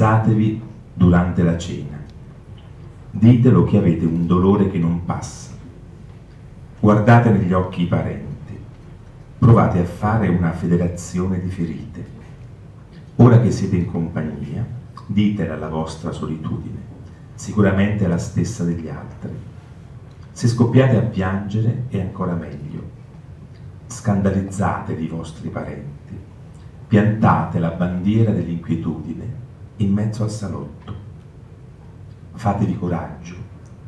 Alzatevi durante la cena. Ditelo che avete un dolore che non passa. Guardate negli occhi i parenti. Provate a fare una federazione di ferite. Ora che siete in compagnia, ditela la vostra solitudine, sicuramente la stessa degli altri. Se scoppiate a piangere è ancora meglio. Scandalizzate i vostri parenti. Piantate la bandiera dell'inquietudine in mezzo al salotto. Fatevi coraggio,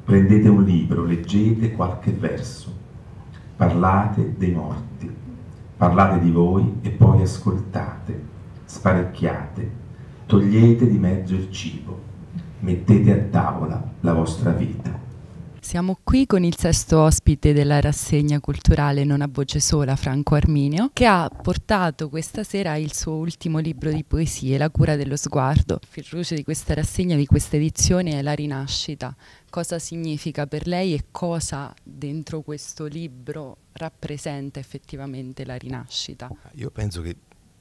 prendete un libro, leggete qualche verso, parlate dei morti, parlate di voi e poi ascoltate, sparecchiate, togliete di mezzo il cibo, mettete a tavola la vostra vita. Siamo qui con il sesto ospite della rassegna culturale Non a voce sola, Franco Arminio, che ha portato questa sera il suo ultimo libro di poesie, La cura dello sguardo. Il rouge di questa rassegna, di questa edizione, è la rinascita. Cosa significa per lei e cosa dentro questo libro rappresenta effettivamente la rinascita? Io penso che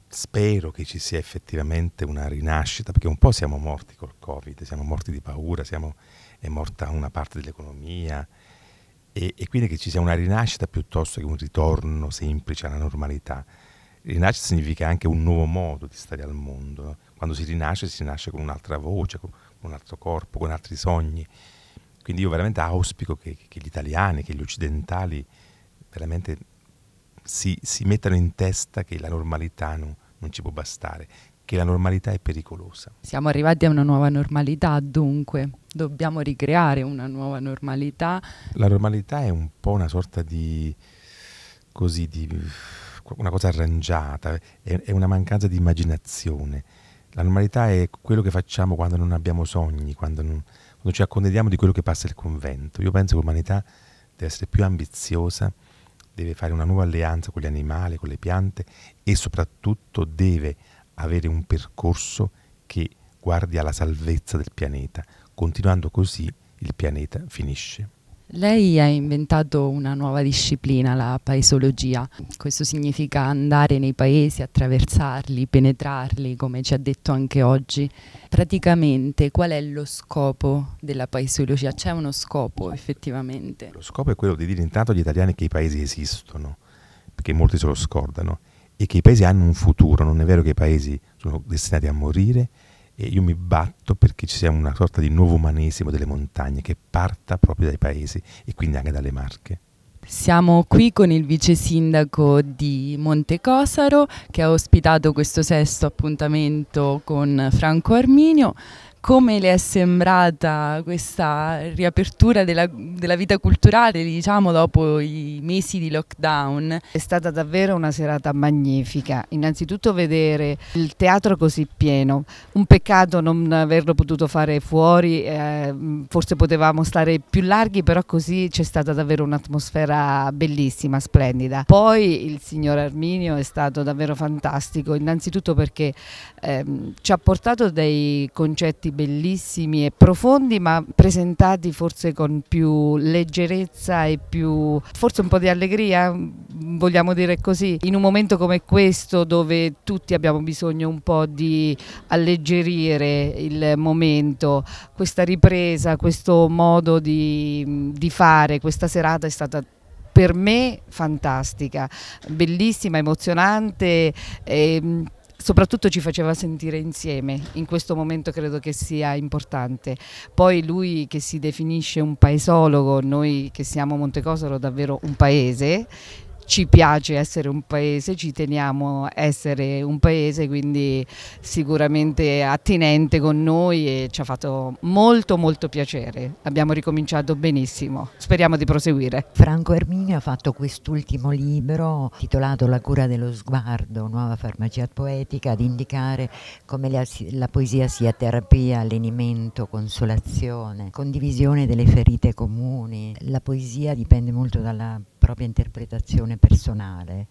spero che ci sia effettivamente una rinascita, perché un po' siamo morti col Covid, siamo morti di paura, siamo è morta una parte dell'economia e, e, quindi che ci sia una rinascita piuttosto che un ritorno semplice alla normalità. Rinascita significa anche un nuovo modo di stare al mondo. No? Quando si rinasce si nasce con un'altra voce, con un altro corpo, con altri sogni. Quindi io veramente auspico che, che gli italiani, che gli occidentali veramente si, si, mettano in testa che la normalità non, non ci può bastare, che la normalità è pericolosa. Siamo arrivati a una nuova normalità, dunque dobbiamo ricreare una nuova normalità. La normalità è un po' una sorta di così di una cosa arrangiata, è, è una mancanza di immaginazione. La normalità è quello che facciamo quando non abbiamo sogni, quando, non, quando ci accontentiamo di quello che passa il convento. Io penso che l'umanità deve essere più ambiziosa, deve fare una nuova alleanza con gli animali, con le piante e soprattutto deve avere un percorso che guardi alla salvezza del pianeta. Continuando così il pianeta finisce. Lei ha inventato una nuova disciplina, la paesologia. Questo significa andare nei paesi, attraversarli, penetrarli, come ci ha detto anche oggi. Praticamente qual è lo scopo della paesologia? C'è uno scopo effettivamente? Lo scopo è quello di dire intanto agli italiani che i paesi esistono, perché molti se lo scordano, e che i paesi hanno un futuro, non è vero che i paesi sono destinati a morire e io mi batto perché ci sia una sorta di nuovo umanesimo delle montagne che parta proprio dai paesi e quindi anche dalle Marche. Siamo qui con il vice sindaco di Montecosaro che ha ospitato questo sesto appuntamento con Franco Arminio come le è sembrata questa riapertura della, della, vita culturale, diciamo, dopo i mesi di lockdown? È stata davvero una serata magnifica. Innanzitutto vedere il teatro così pieno. Un peccato non averlo potuto fare fuori, eh, forse potevamo stare più larghi, però così c'è stata davvero un'atmosfera bellissima, splendida. Poi il signor Arminio è stato davvero fantastico, innanzitutto perché ehm, ci ha portato dei concetti concetti bellissimi e profondi ma presentati forse con più leggerezza e più forse un po' di allegria, vogliamo dire così, in un momento come questo dove tutti abbiamo bisogno un po' di alleggerire il momento, questa ripresa, questo modo di, di fare, questa serata è stata per me fantastica, bellissima, emozionante. E, soprattutto ci faceva sentire insieme, in questo momento credo che sia importante. Poi lui che si definisce un paesologo, noi che siamo Montecosaro davvero un paese, ci piace essere un paese, ci teniamo a essere un paese, quindi sicuramente attinente con noi e ci ha fatto molto molto piacere. Abbiamo ricominciato benissimo, speriamo di proseguire. Franco Erminio ha fatto quest'ultimo libro titolato La cura dello sguardo, nuova farmacia poetica, ad indicare come la, la poesia sia terapia, allenimento, consolazione, condivisione delle ferite comuni. La poesia dipende molto dalla propria interpretazione personale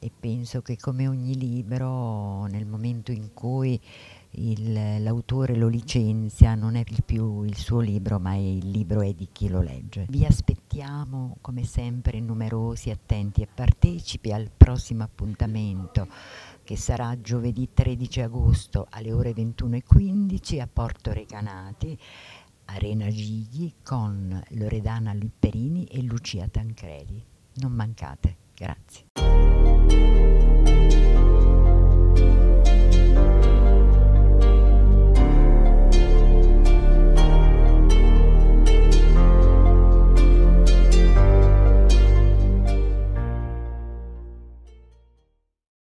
e penso che come ogni libro nel momento in cui l'autore lo licenzia, non è più il suo libro, ma il libro è di chi lo legge. Vi aspettiamo come sempre numerosi, attenti e partecipi al prossimo appuntamento che sarà giovedì 13 agosto alle ore 21.15 a Porto Recanati, Arena Gigli con Loredana Lipperini e Lucia Tancredi. Non mancate, grazie.